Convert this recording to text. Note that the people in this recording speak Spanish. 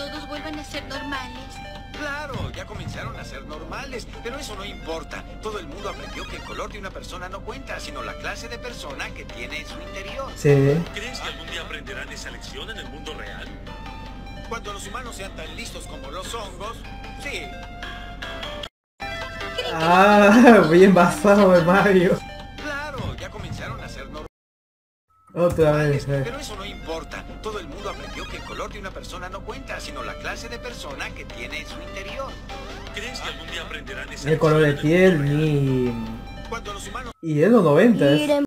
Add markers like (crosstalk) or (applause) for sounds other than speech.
todos vuelvan a ser normales. Claro, ya comenzaron a ser normales, pero eso no importa. Todo el mundo aprendió que el color de una persona no cuenta, sino la clase de persona que tiene en su interior. Sí. ¿Crees que algún día aprenderán esa lección en el mundo real? Cuando los humanos sean tan listos como los hongos, sí. Ah, (laughs) bien basado de Mario. Claro, ya comenzaron a ser normales, Otra vez. eh. pero eso no importa. Todo el mundo aprendió que el color de una persona no cuenta, sino la clase de persona que tiene en su interior. ¿Crees que algún día aprenderán Ni el color de piel, ni... Cuando los humanos Y de los 90. es- Miren